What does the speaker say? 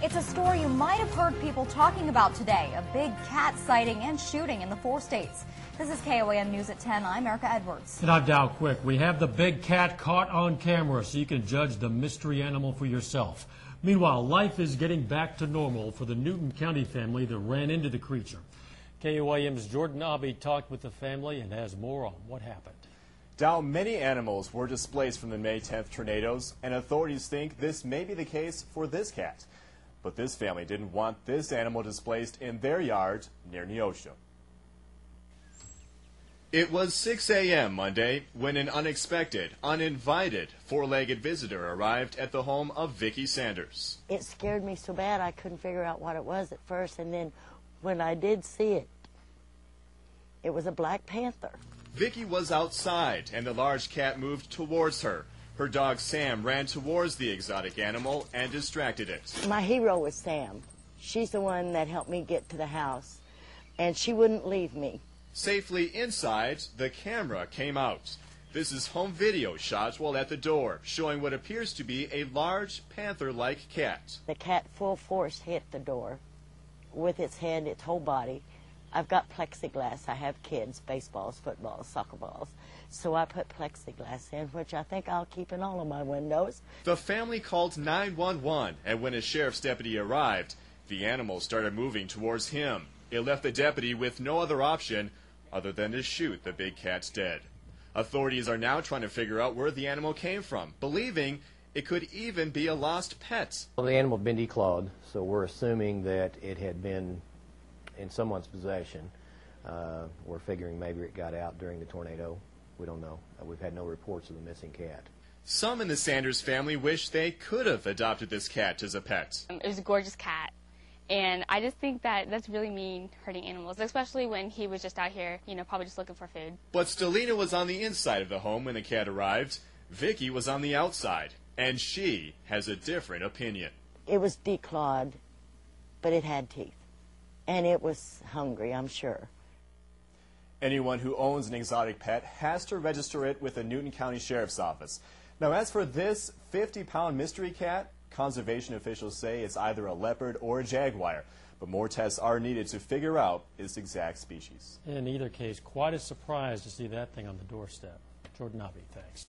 It's a story you might have heard people talking about today a big cat sighting and shooting in the four states. This is KOAM News at 10. I'm Erica Edwards. And I'm Doug Quick. We have the big cat caught on camera so you can judge the mystery animal for yourself. Meanwhile, life is getting back to normal for the Newton County family that ran into the creature. KOAM's Jordan Abbey talked with the family and has more on what happened. Doug, many animals were displaced from the May 10th tornadoes, and authorities think this may be the case for this cat. But this family didn't want this animal displaced in their yard near Neosho. It was 6 a.m. Monday when an unexpected, uninvited, four-legged visitor arrived at the home of Vicki Sanders. It scared me so bad I couldn't figure out what it was at first, and then when I did see it, it was a black panther. Vicki was outside, and the large cat moved towards her. Her dog Sam ran towards the exotic animal and distracted it. My hero was Sam. She's the one that helped me get to the house, and she wouldn't leave me. Safely inside, the camera came out. This is home video shot while at the door, showing what appears to be a large panther-like cat. The cat full force hit the door with its head, its whole body. I've got plexiglass. I have kids, baseballs, footballs, soccer balls. So I put plexiglass in, which I think I'll keep in all of my windows. The family called 911, and when a sheriff's deputy arrived, the animal started moving towards him. It left the deputy with no other option other than to shoot the big cat dead. Authorities are now trying to figure out where the animal came from, believing it could even be a lost pet. Well, the animal had been declawed, so we're assuming that it had been in someone's possession. Uh, we're figuring maybe it got out during the tornado. We don't know. Uh, we've had no reports of the missing cat. Some in the Sanders family wish they could have adopted this cat as a pet. Um, it was a gorgeous cat. And I just think that that's really mean hurting animals, especially when he was just out here, you know, probably just looking for food. But Stelina was on the inside of the home when the cat arrived. Vicky was on the outside, and she has a different opinion. It was declawed, but it had teeth. And it was hungry, I'm sure. Anyone who owns an exotic pet has to register it with the Newton County Sheriff's Office. Now, as for this 50 pound mystery cat, conservation officials say it's either a leopard or a jaguar. But more tests are needed to figure out its exact species. In either case, quite a surprise to see that thing on the doorstep. Jordan Abbey, thanks.